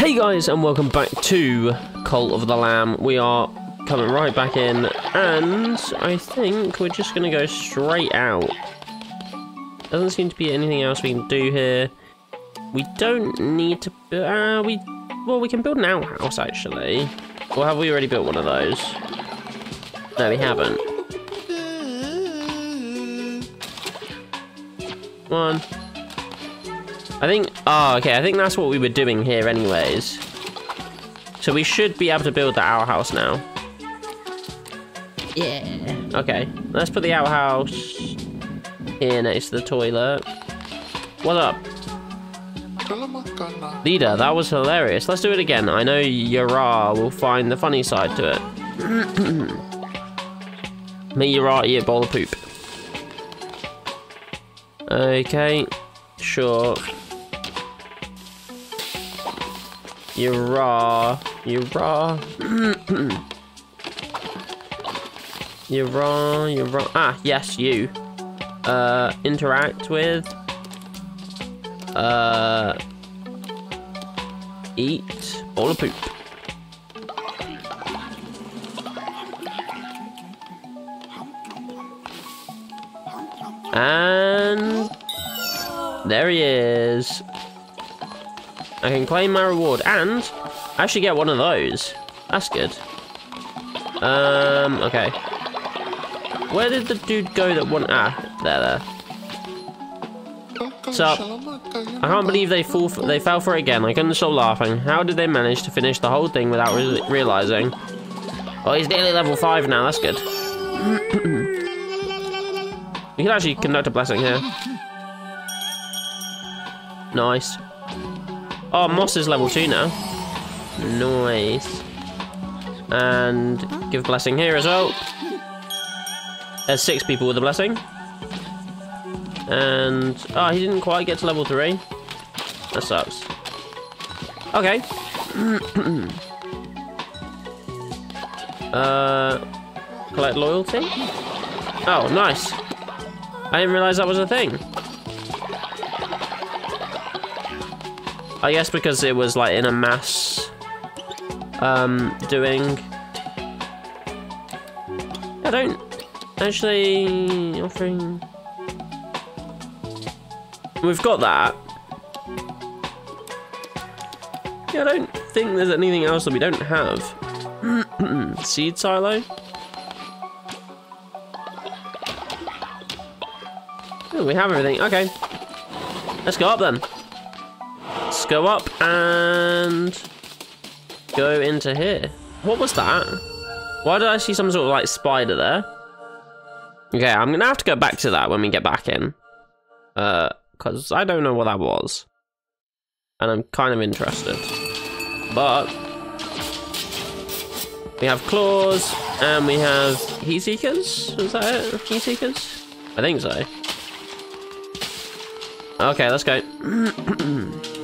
Hey guys, and welcome back to Cult of the Lamb. We are coming right back in, and I think we're just going to go straight out. Doesn't seem to be anything else we can do here. We don't need to... Uh, we Well, we can build an outhouse, actually. Or have we already built one of those? No, we haven't. One. I think, oh, okay, I think that's what we were doing here anyways. So we should be able to build the outhouse now. Yeah. Okay, let's put the outhouse here next to the toilet. What up? Leader, that was hilarious. Let's do it again. I know Yara will find the funny side to it. Me, Yara eat a bowl of poop. Okay, sure. You're raw. You're raw. you're raw. You're raw. Ah, yes, you. Uh, interact with. Uh, eat bowl of poop. And there he is. I can claim my reward and I actually get one of those. That's good. Um, okay. Where did the dude go that won? Ah, there, there. Up? I can't believe they fall for, they fell for it again. I couldn't stop laughing. How did they manage to finish the whole thing without re realizing? Oh, he's nearly level five now. That's good. we can actually conduct a blessing here. Nice. Oh, Moss is level 2 now. Nice. And give blessing here as well. There's six people with a blessing. And, oh, he didn't quite get to level 3. That sucks. Okay. uh, collect loyalty? Oh, nice. I didn't realize that was a thing. I guess because it was like in a mass um, doing. I don't actually offering. We've got that. Yeah, I don't think there's anything else that we don't have. Seed silo. Oh, we have everything. Okay. Let's go up then go up and go into here. What was that? Why did I see some sort of like spider there? Okay, I'm gonna have to go back to that when we get back in. Uh, because I don't know what that was. And I'm kind of interested. But we have claws and we have heat seekers. Is that it? Heat seekers? I think so. Okay, let's go.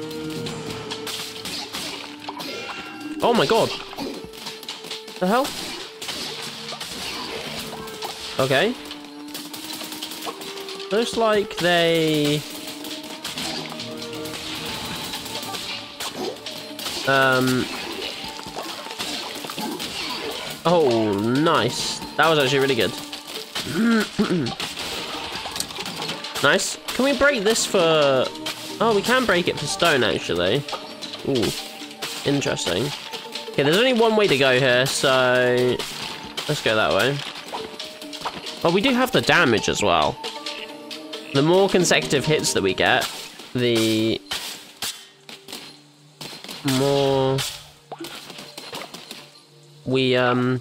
Oh my god. The hell? Okay. Looks like they... Um... Oh, nice. That was actually really good. nice. Can we break this for... Oh, we can break it for stone, actually. Ooh. Interesting. Okay, there's only one way to go here, so let's go that way. Oh, we do have the damage as well. The more consecutive hits that we get, the more we um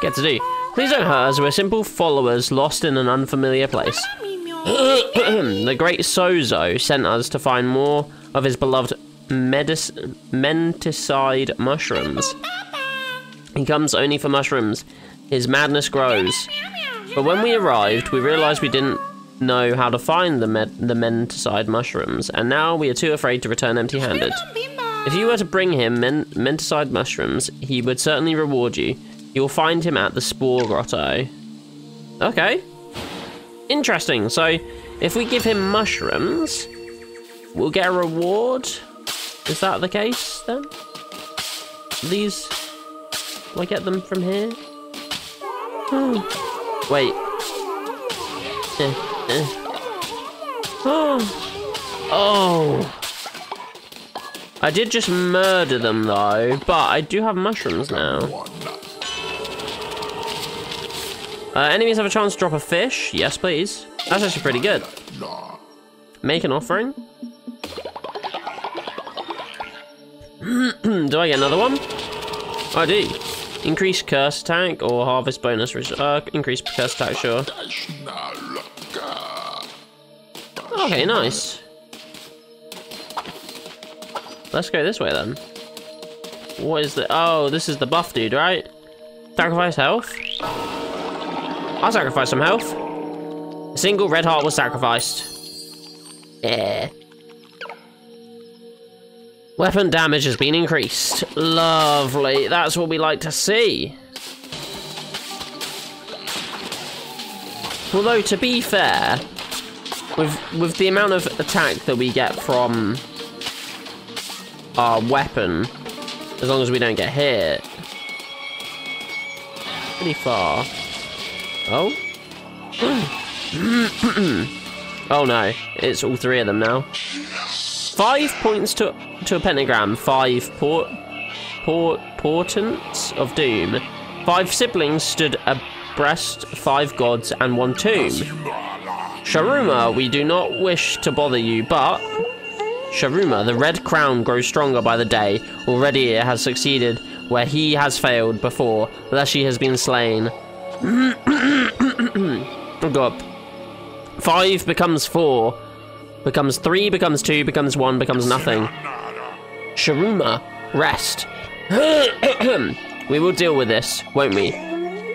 get to do. Please don't hurt us, we're simple followers lost in an unfamiliar place. the great Sozo sent us to find more of his beloved medis menticide mushrooms. He comes only for mushrooms. His madness grows. But when we arrived, we realized we didn't know how to find the, med- the menticide mushrooms, and now we are too afraid to return empty-handed. If you were to bring him men menticide mushrooms, he would certainly reward you. You'll find him at the Spore Grotto. Okay. Interesting. So, if we give him mushrooms, we'll get a reward. Is that the case then? These. Do I get them from here? Oh. Wait. Oh. Oh. I did just murder them though, but I do have mushrooms now. Uh, enemies have a chance to drop a fish. Yes, please. That's actually pretty good. Make an offering. do I get another one? I do. Increase curse attack or harvest bonus. Uh, increase curse attack, sure. Okay, nice. Let's go this way then. What is the... Oh, this is the buff dude, right? Sacrifice health? I'll sacrifice some health. A single red heart was sacrificed. Yeah. Weapon damage has been increased. Lovely. That's what we like to see. Although, to be fair, with with the amount of attack that we get from our weapon, as long as we don't get hit, pretty far. Oh? oh no, it's all three of them now. Five points to to a pentagram, five port, port portents of doom. Five siblings stood abreast, five gods and one tomb. Sharuma, we do not wish to bother you, but Sharuma, the red crown grows stronger by the day. Already it has succeeded where he has failed before, she has been slain. god. Five becomes four, becomes three, becomes two, becomes one, becomes nothing. Sharuma, rest. we will deal with this, won't we?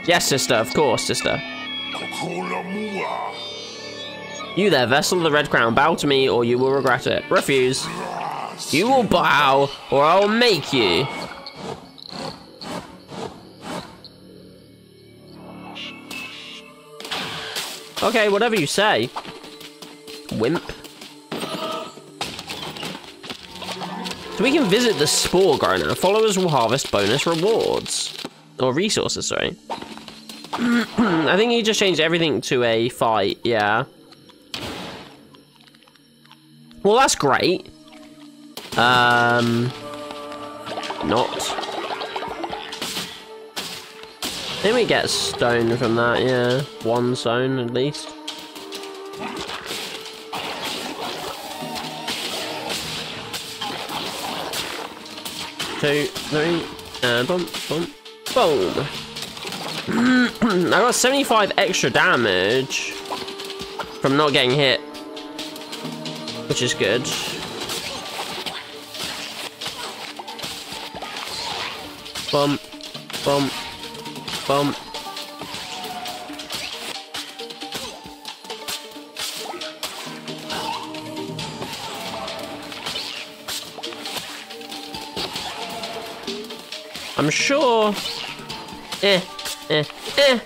Yes, sister, of course, sister. You there, vessel of the Red Crown, bow to me or you will regret it. Refuse. You will bow or I'll make you. Okay, whatever you say. Wimp. So we can visit the Spore Grotto. Followers will harvest bonus rewards. Or resources, sorry. I think he just changed everything to a fight, yeah. Well, that's great. Um, not. Then we get stone from that, yeah. One stone at least. Two, three, and boom, boom, boom. I got 75 extra damage from not getting hit which is good. Bump, bump, bump. I'm sure. Eh, eh, eh,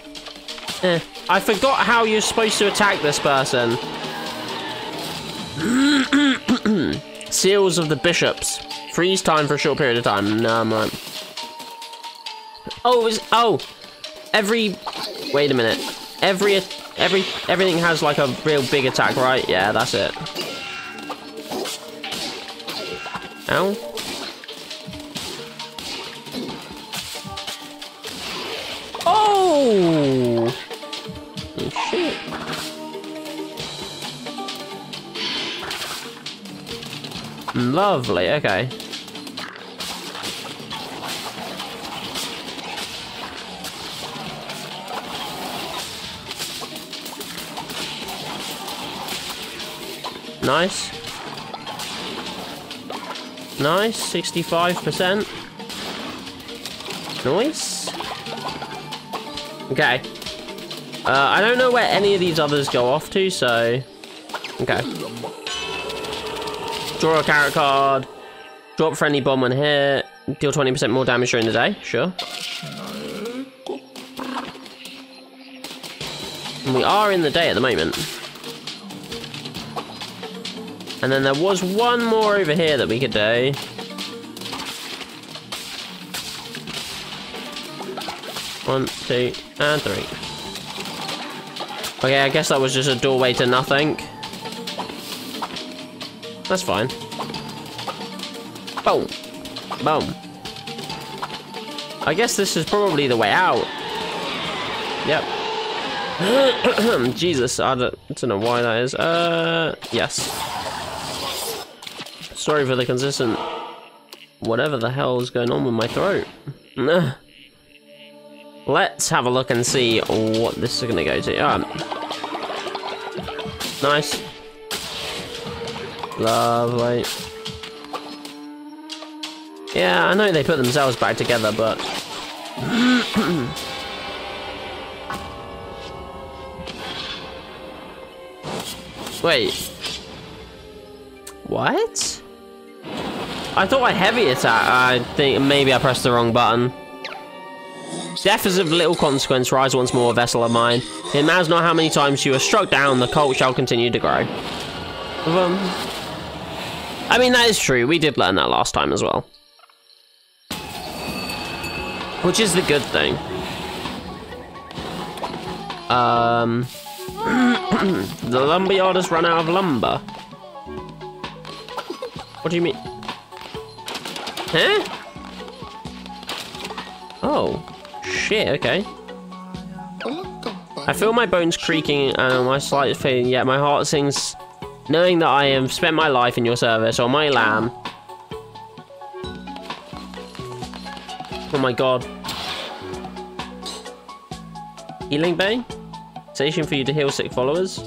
eh. I forgot how you're supposed to attack this person. Seals of the Bishops. Freeze time for a short period of time. No, man. Oh, is oh, every. Wait a minute. Every every everything has like a real big attack, right? Yeah, that's it. Ow. Oh! shit. Lovely, okay. Nice. Nice, 65%. Nice. Okay. Uh, I don't know where any of these others go off to, so... Okay. Draw a tarot card. Drop friendly bomb when hit. Deal 20% more damage during the day. Sure. And we are in the day at the moment. And then there was one more over here that we could do. One, two, and three. Okay, I guess that was just a doorway to nothing. That's fine. Boom. Boom. I guess this is probably the way out. Yep. Jesus, I don't, I don't know why that is. Uh, yes. Sorry for the consistent whatever the hell is going on with my throat. Let's have a look and see what this is going to go to. Um, nice. Lovely. Yeah, I know they put themselves back together, but... Wait. What? I thought I heavy attack. I think maybe I pressed the wrong button. Death is of little consequence. Rise once more, vessel of mine. It matters not how many times you are struck down, the cult shall continue to grow. Um, I mean, that is true. We did learn that last time as well. Which is the good thing. Um, the lumberyard has run out of lumber. What do you mean? Huh? Oh. Shit, okay. I feel my bones creaking and my slight fading, yet my heart sings, knowing that I have spent my life in your service, or my lamb. Oh my god. Healing Bay? Station for you to heal sick followers.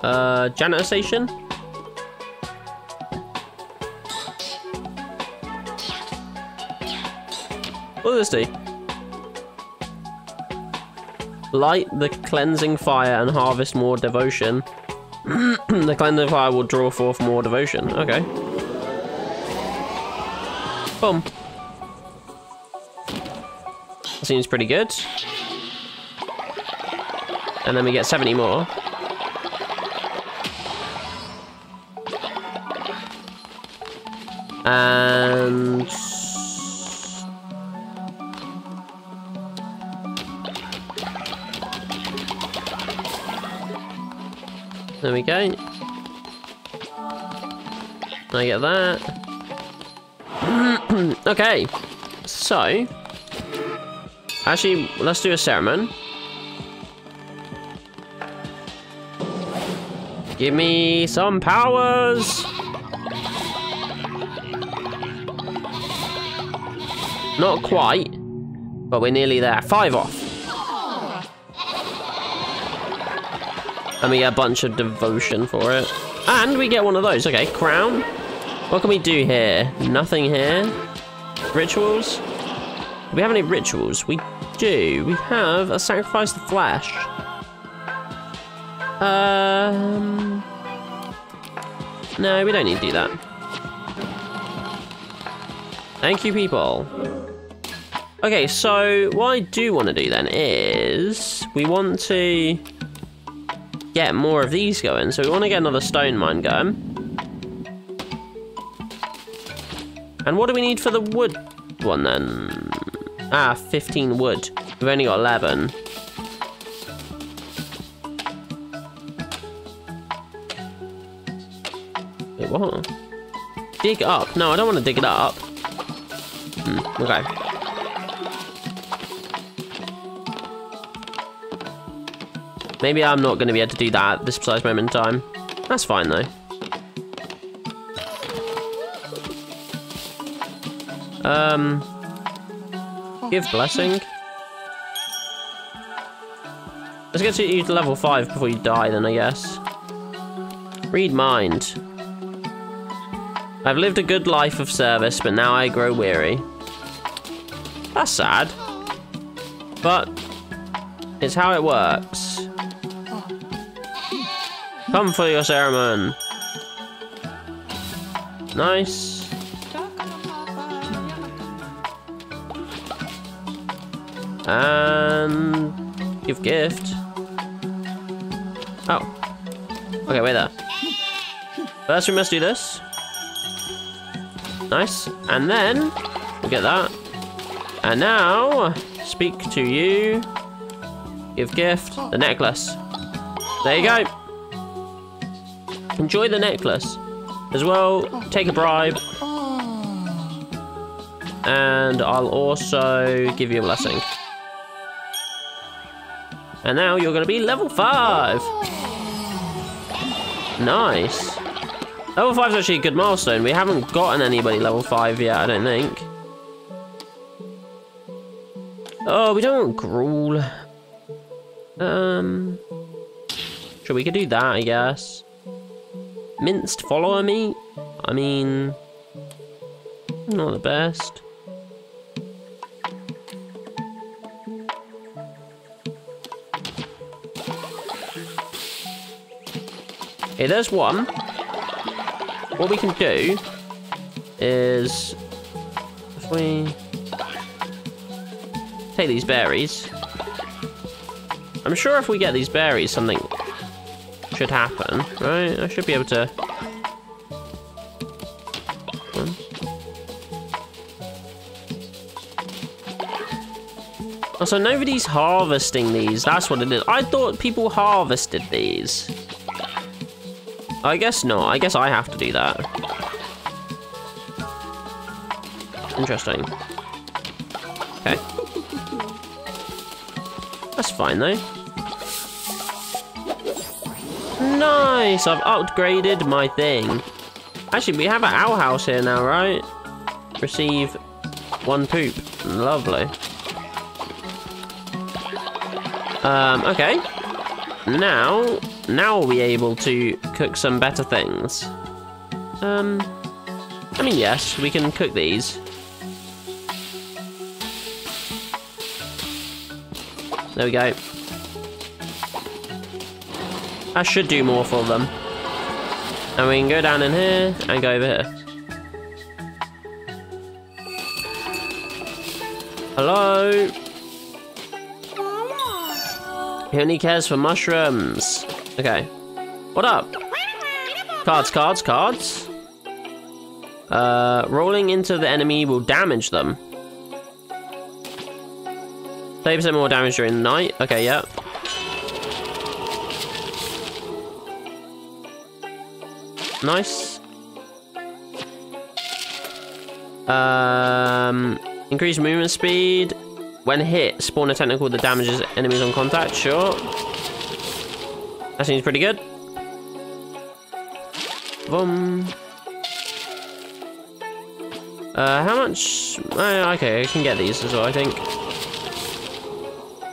Uh, janitor station? What does this do? Light the cleansing fire and harvest more devotion. the cleansing fire will draw forth more devotion. Okay. Boom. Seems pretty good. And then we get 70 more. And... There we go. I get that. okay. So... Actually, let's do a ceremony. Give me some powers! Not quite, but we're nearly there. Five off. And we get a bunch of devotion for it. And we get one of those. Okay, crown. What can we do here? Nothing here. Rituals? Do we have any rituals? We do. We have a sacrifice to flash. Um, no, we don't need to do that. Thank you, people. Okay, so what I do want to do then is we want to get more of these going. So we want to get another stone mine going. And what do we need for the wood one then? Ah, 15 wood. We've only got 11. Wait, what? Dig up? No, I don't want to dig it up. Hmm, okay. Maybe I'm not going to be able to do that at this precise moment in time. That's fine, though. Um, give blessing. Let's get you to level 5 before you die, then, I guess. Read mind. I've lived a good life of service, but now I grow weary. That's sad. But it's how it works. Come for your ceremony. Nice. And give gift. Oh. Okay, wait there. First we must do this. Nice. And then, we'll get that. And now, speak to you. Give gift. The necklace. There you go. Enjoy the necklace. As well, take a bribe. And I'll also give you a blessing. And now you're going to be level 5. Nice. Level 5 is actually a good milestone. We haven't gotten anybody level 5 yet, I don't think. Oh, we don't want Gruul. Um, sure, we could do that, I guess. Minced follower meat? I mean, not the best. Okay, there's one. What we can do is if we take these berries. I'm sure if we get these berries, something should happen, right? I should be able to... Oh, also, nobody's harvesting these. That's what it is. I thought people harvested these. I guess not. I guess I have to do that. Interesting. Okay. That's fine, though. Nice! I've upgraded my thing. Actually, we have an outhouse here now, right? Receive one poop. Lovely. Um, okay. Now, now we'll be able to cook some better things. Um, I mean, yes, we can cook these. There we go. I should do more for them. And we can go down in here and go over here. Hello? He only cares for mushrooms. Okay. What up? Cards, cards, cards. Uh, rolling into the enemy will damage them. 30% more damage during the night. Okay, yeah. Nice. Um, increase movement speed. When hit, spawn a tentacle that damages enemies on contact. Sure. That seems pretty good. Boom. Uh, how much? Uh, okay, I can get these as well, I think.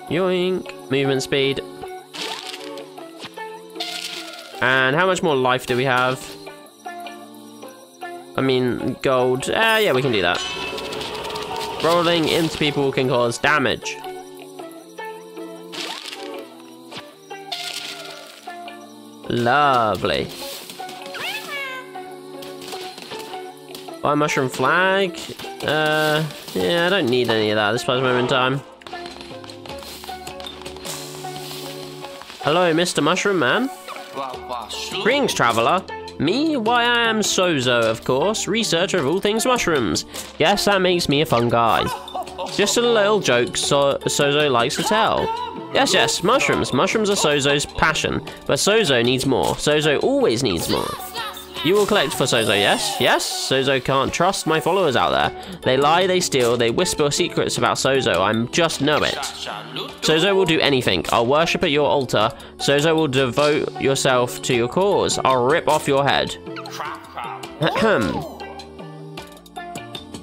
Yoink. Movement speed. And how much more life do we have? I mean, gold. Uh, yeah, we can do that. Rolling into people can cause damage. Lovely. Buy mushroom flag. Uh, yeah, I don't need any of that at this present moment in time. Hello, Mr. Mushroom Man. Greetings, traveler. Me? Why, I am Sozo, of course, researcher of all things mushrooms. Yes, that makes me a fun guy. Just a little joke so Sozo likes to tell. Yes, yes, mushrooms. Mushrooms are Sozo's passion, but Sozo needs more. Sozo always needs more. You will collect for Sozo, yes? Yes? Sozo can't trust my followers out there. They lie, they steal, they whisper secrets about Sozo. I'm just know it. Sozo will do anything. I'll worship at your altar. Sozo will devote yourself to your cause. I'll rip off your head.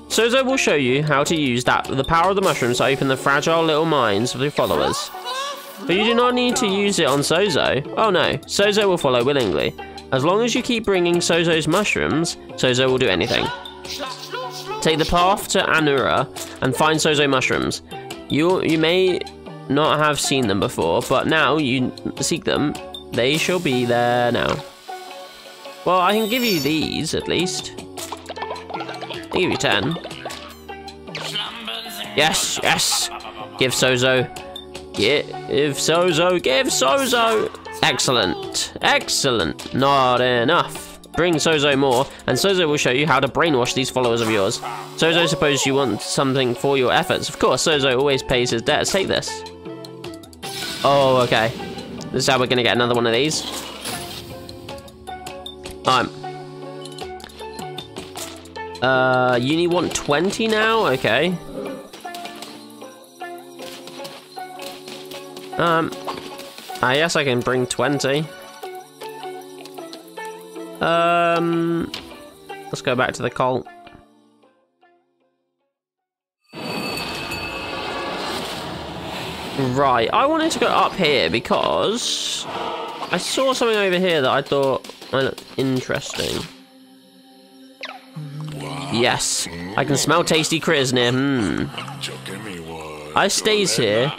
Sozo will show you how to use that the power of the mushrooms to open the fragile little minds of your followers. But you do not need to use it on Sozo. Oh no, Sozo will follow willingly. As long as you keep bringing Sozo's mushrooms, Sozo will do anything. Take the path to Anura and find Sozo mushrooms. You, you may not have seen them before, but now you seek them, they shall be there now. Well, I can give you these, at least. I'll give you 10. Yes, yes! Give Sozo. Give Sozo, give Sozo! Excellent. Excellent. Not enough. bring Sozo more, and Sozo will show you how to brainwash these followers of yours. Sozo, suppose you want something for your efforts. Of course, Sozo always pays his debts. Take this. Oh, okay. This is how we're gonna get another one of these. Um. Uh, you need want 20 now? Okay. Um, I guess I can bring 20. Um, let's go back to the cult. Right, I wanted to go up here because I saw something over here that I thought might look interesting. Yes, I can smell tasty critters near. Hmm. I stays here.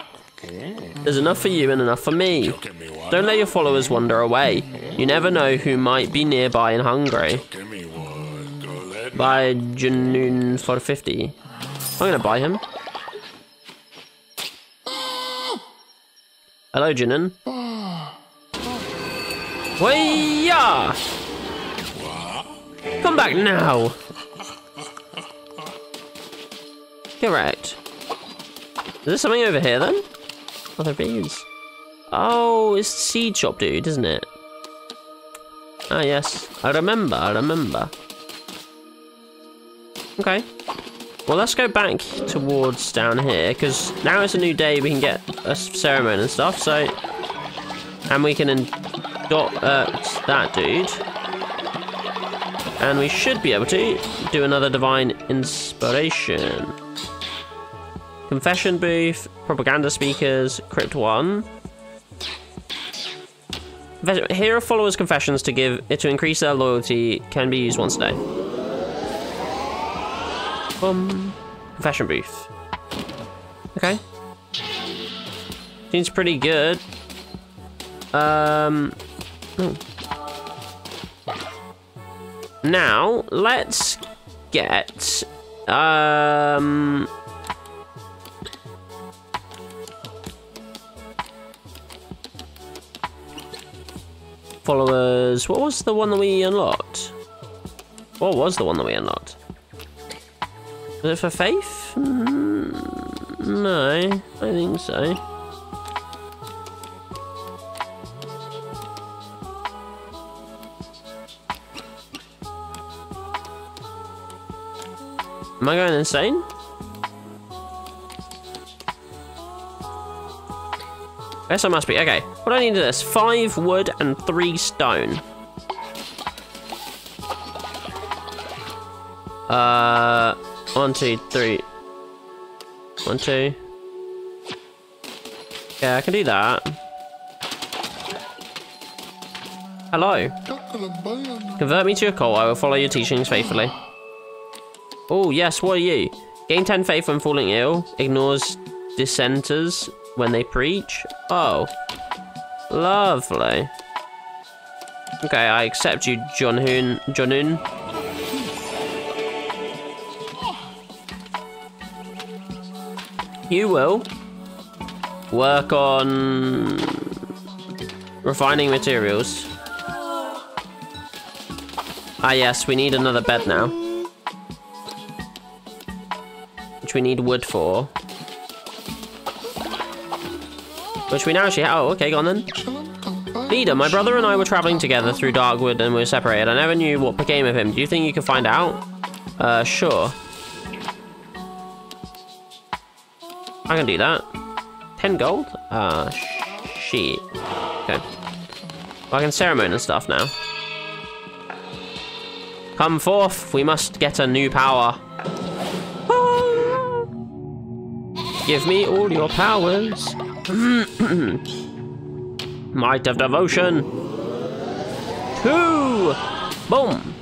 There's enough for you and enough for me. Don't let your followers wander away. You never know who might be nearby and hungry. Buy Janoon for 50. I'm gonna buy him. Hello, Jinin. Waya! Come back now! Correct. Is there something over here then? Oh, is. Oh, it's the seed shop dude, isn't it? Ah, yes. I remember, I remember. Okay. Well, let's go back towards down here, because now it's a new day, we can get a ceremony and stuff, so... And we can dot uh, that dude. And we should be able to do another divine inspiration. Confession booth, propaganda speakers, crypt one. Here are followers' confessions to give to increase their loyalty can be used once a day. Um, confession booth. Okay. Seems pretty good. Um. Oh. Now let's get um. Followers. What was the one that we unlocked? What was the one that we unlocked? Was it for faith? Mm, no, I think so. Am I going insane? Yes, I must be. Okay, what do I need to this? Five wood and three stone. Uh... One, two, three. One, two. Yeah, I can do that. Hello. Convert me to a cult. I will follow your teachings faithfully. Oh, yes, what are you? Gain 10 faith when falling ill. Ignores dissenters when they preach. Oh. Lovely. Okay, I accept you, John Hoon. Hoon. you will work on refining materials. Ah yes, we need another bed now. Which we need wood for. Which we now actually. Oh, okay, go on then. Leader, my brother and I were traveling together through Darkwood and we were separated. I never knew what became of him. Do you think you can find out? Uh, sure. I can do that. 10 gold? Ah, uh, shit. Okay. Well, I can ceremony and stuff now. Come forth, we must get a new power. Give me all your powers. Might of devotion. Two! Boom!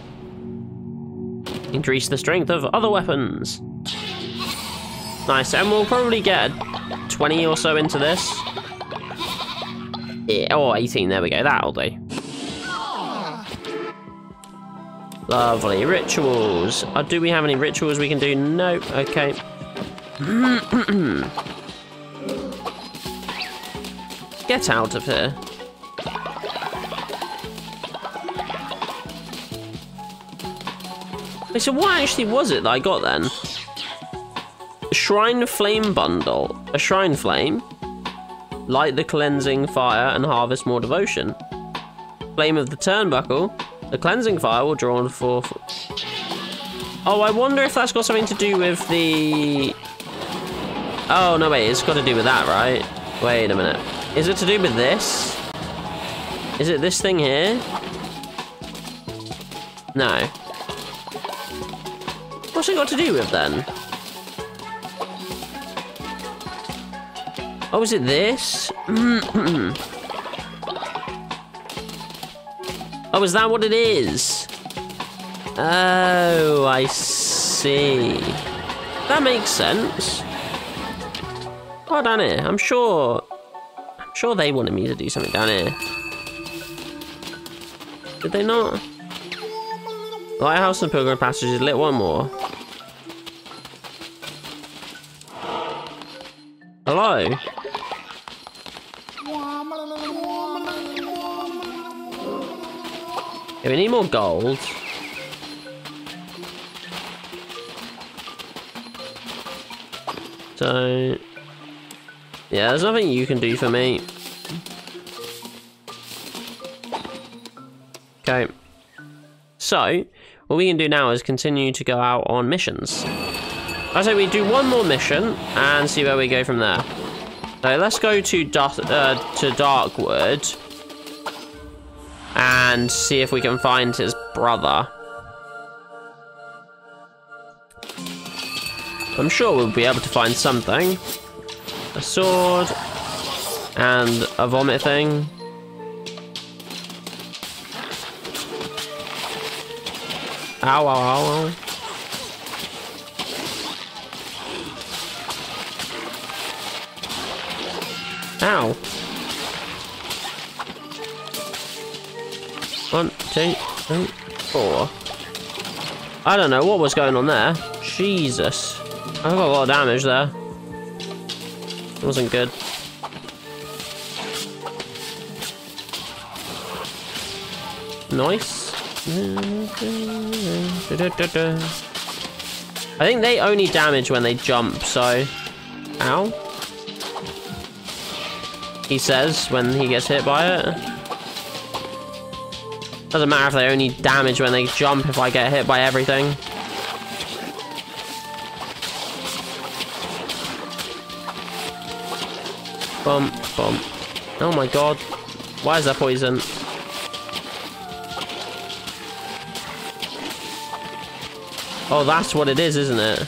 Increase the strength of other weapons. Nice, and we'll probably get 20 or so into this. Yeah, oh, 18, there we go, that'll do. Lovely, rituals. Uh, do we have any rituals we can do? No, okay. Get out of here. Wait, so what actually was it that I got then? A Shrine Flame Bundle. A Shrine Flame. Light the cleansing fire and harvest more devotion. Flame of the Turnbuckle. The cleansing fire will draw forth. Oh, I wonder if that's got something to do with the. Oh no, wait, it's got to do with that, right? Wait a minute. Is it to do with this? Is it this thing here? No. What's it got to do with then? Oh, is it this? oh, is that what it is? Oh, I see. That makes sense. Oh, down here. I'm sure... Sure they wanted me to do something down here. Did they not? Lighthouse and Pilgrim Passage is lit one more. Hello? Yeah, we need more gold. So... Yeah, there's nothing you can do for me. Okay. So, what we can do now is continue to go out on missions. I say we do one more mission and see where we go from there. So let's go to, uh, to Darkwood and see if we can find his brother. I'm sure we'll be able to find something. A sword and a vomit thing. Ow, ow, ow, ow. Ow. One, two, three, four. I don't know what was going on there. Jesus. I got a lot of damage there. It wasn't good. Nice. I think they only damage when they jump, so... Ow he says when he gets hit by it. Doesn't matter if they only damage when they jump if I get hit by everything. Bump, bump. Oh my god. Why is that poison? Oh, that's what it is, isn't it?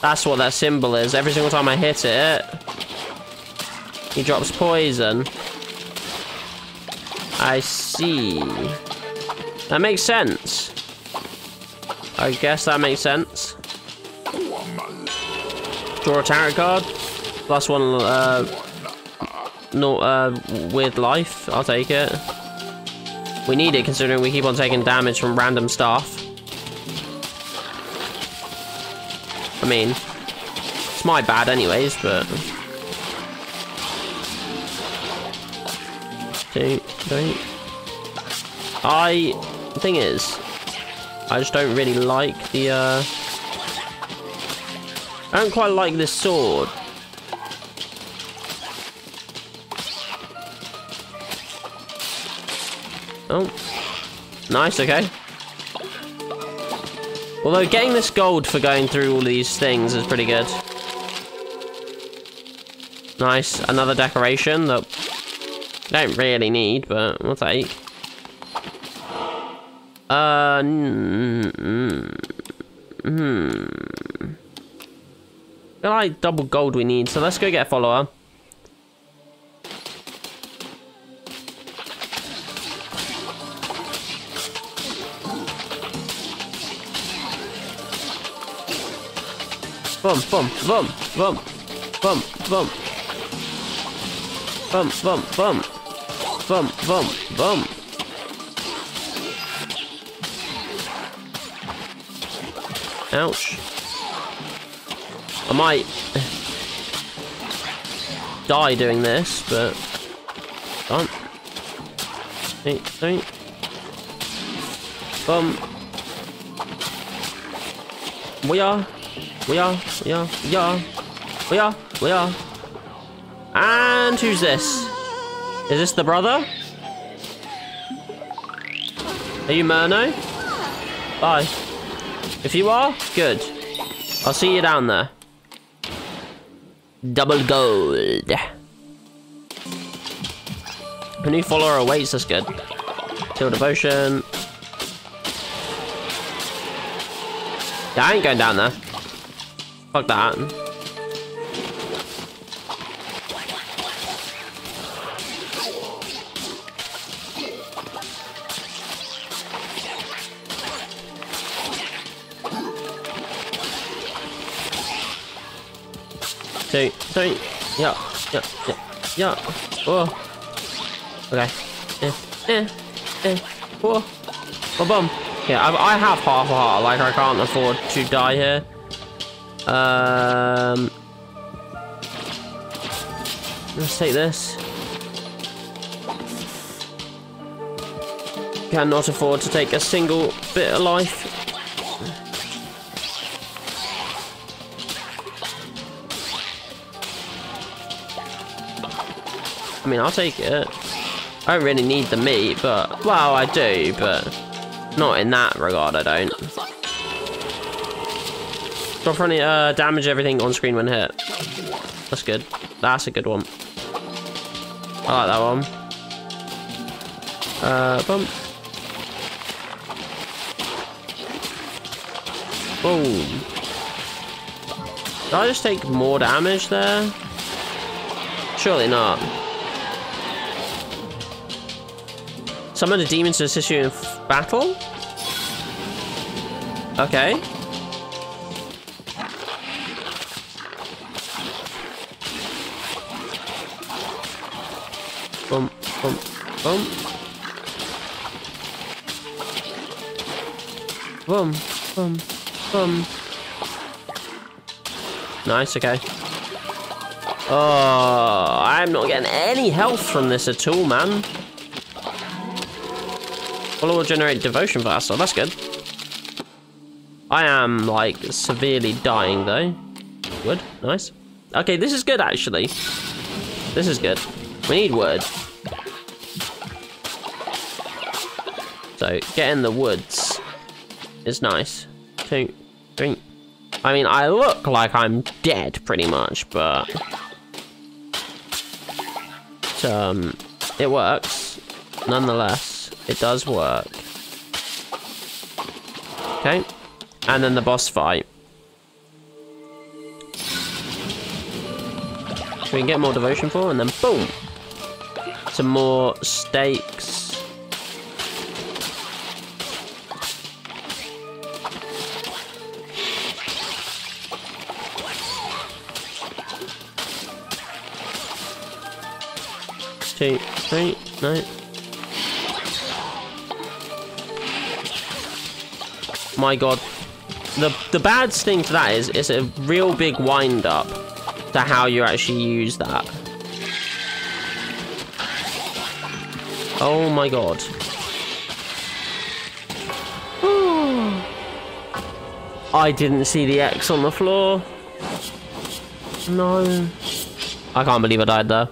That's what that symbol is. Every single time I hit it, he drops poison. I see. That makes sense. I guess that makes sense. Draw a tarot card. Plus one, uh, no, uh, with life. I'll take it. We need it considering we keep on taking damage from random stuff. I mean, it's my bad anyways, but... two, three. I, thing is, I just don't really like the, uh, I don't quite like this sword. Oh, nice, okay. Although getting this gold for going through all these things is pretty good. Nice, another decoration that don't really need, but we'll take. Uh, hmm. Hmm. feel like double gold we need, so let's go get a follower. Boom, boom, boom, boom, boom, boom. Boom, boom, boom. Boom, boom, boom. Ouch. I might die doing this, but don't. Eight, eight. Boom. We are. We are. We are. We are. We are. We are. And who's this? Is this the brother? Are you Murno? Bye. If you are, good. I'll see you down there. Double gold. A new follower awaits, that's good. Till devotion. Yeah, I ain't going down there. Fuck that. Two, three, yeah, yeah, yeah, yeah. Oh. Okay. Eh, eh, eh. Oh. Oh, bum. Yeah, I, I have half a heart. Like, I can't afford to die here. Um. Let's take this. Cannot afford to take a single bit of life. I mean, I'll take it. I don't really need the meat, but... Well, I do, but... Not in that regard, I don't. Drop friendly, uh, damage everything on screen when hit. That's good. That's a good one. I like that one. Uh, bump. Boom. Did I just take more damage there? Surely not. Summon a demon to assist you in battle? Okay. Boom, boom. Boom, boom, boom. Nice, okay. Oh, I'm not getting any health from this at all, man. Follow will generate devotion vassal. That's good. I am, like, severely dying, though. Wood. Nice. Okay, this is good, actually. This is good. We need wood. So, get in the woods is nice. Two, three. I mean, I look like I'm dead, pretty much, but... Um, it works, nonetheless. It does work. Okay. And then the boss fight. we can get more devotion for, and then boom! Some more stakes. Two, three, nine. my god. The, the bad thing to that is it's a real big wind up to how you actually use that. Oh my god. I didn't see the X on the floor. No. I can't believe I died there.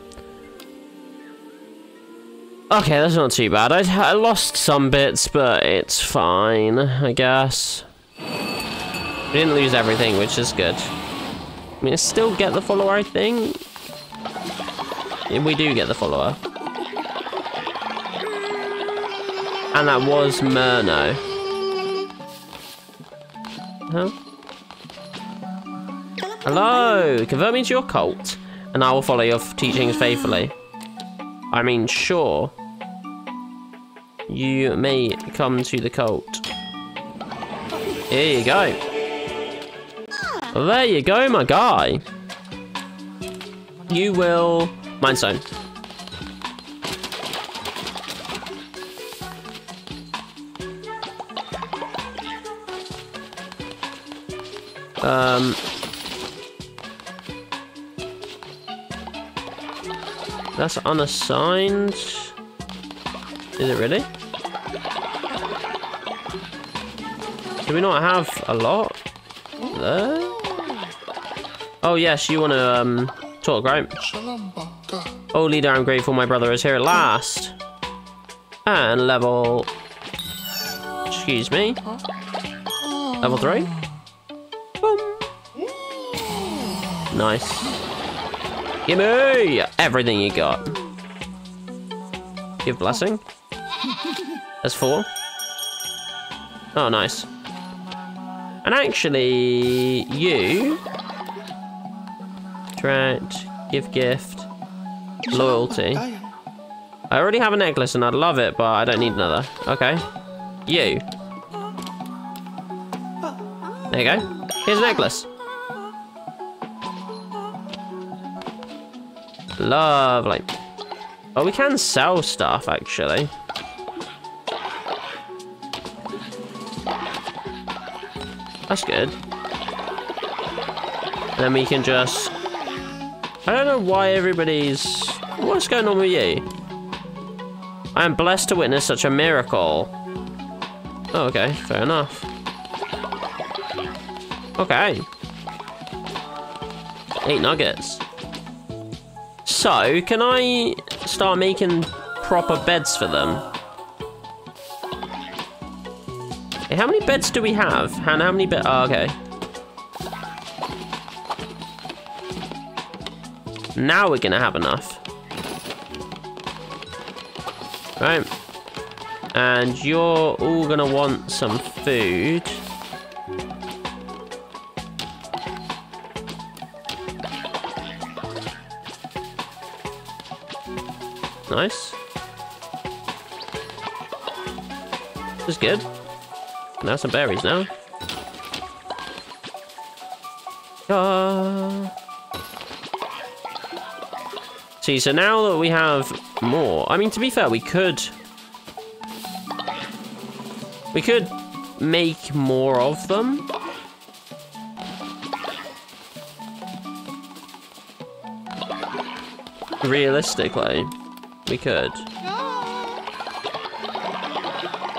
Okay, that's not too bad. I, I lost some bits, but it's fine, I guess. We didn't lose everything, which is good. I mean, I still get the follower, I think. We do get the follower. And that was Murno. Huh? Hello! Convert me to your cult, and I will follow your teachings faithfully. I mean, sure. You may come to the cult. Here you go. There you go, my guy. You will... Mindstone. Um... That's unassigned. Is it really? Do we not have a lot? What? Oh, yes, you want to um, talk, right? Oh, leader, I'm grateful my brother is here at last. And level... Excuse me. Level 3. Boom. Nice. Give me everything you got. Give blessing. That's four. Oh, nice. And actually, you... Attract, give gift, loyalty. I already have a necklace and I'd love it, but I don't need another. Okay. You. There you go. Here's a necklace. Lovely. Oh, we can sell stuff, actually. That's good. then we can just... I don't know why everybody's... What's going on with you? I am blessed to witness such a miracle. Oh, okay. Fair enough. Okay. Eight nuggets. So, can I start making proper beds for them? How many beds do we have? And how many beds? Oh, okay. Now we're gonna have enough. Right. And you're all gonna want some food. Nice. This is good. Now some berries now. Uh... See, so now that we have more, I mean, to be fair, we could... We could make more of them. Realistically, we could.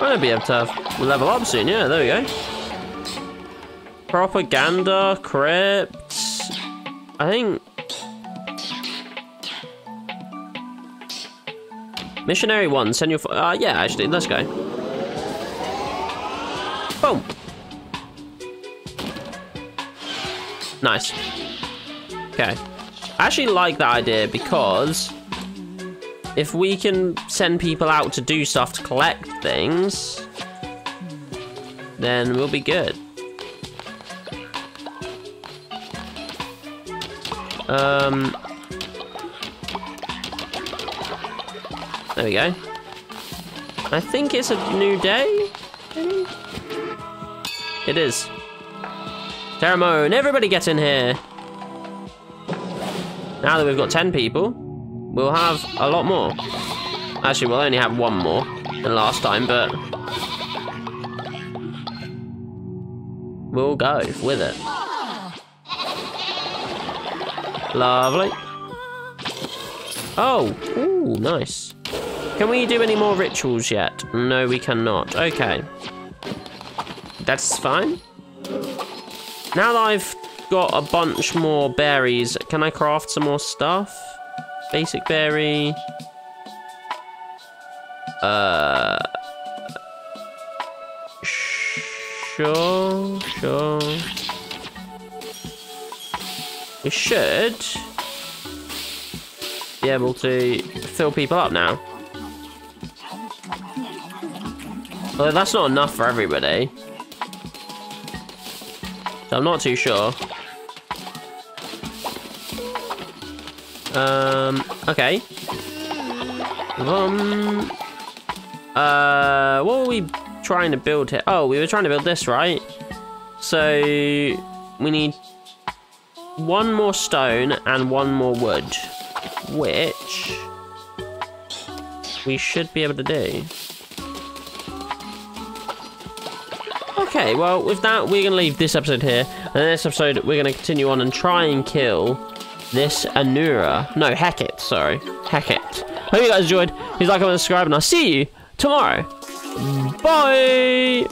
I'll be able to have level up soon, yeah, there we go. Propaganda, crypts. I think... Missionary 1, send your... Uh, yeah, actually, let's go. Boom. Nice. Okay. I actually like that idea because if we can send people out to do stuff to collect things, then we'll be good. Um, there we go. I think it's a new day. It is. Ceremony, everybody get in here. Now that we've got 10 people, we'll have a lot more. Actually, we'll only have one more than last time, but... We'll go with it. Lovely. Oh, ooh, nice. Can we do any more rituals yet? No, we cannot. Okay. That's fine. Now that I've got a bunch more berries. Can I craft some more stuff? Basic berry. Uh. Sure, sure. We should be able to fill people up now. Although that's not enough for everybody. So I'm not too sure. Um, okay. Um, uh, what were we trying to build here? Oh, we were trying to build this, right? So, we need one more stone and one more wood, which we should be able to do. Okay, well, with that, we're going to leave this episode here. And in this episode, we're going to continue on and try and kill this Anura. No, Hecate, sorry. Hecate. Hope you guys enjoyed. Please like, comment, subscribe, and I'll see you tomorrow. Bye!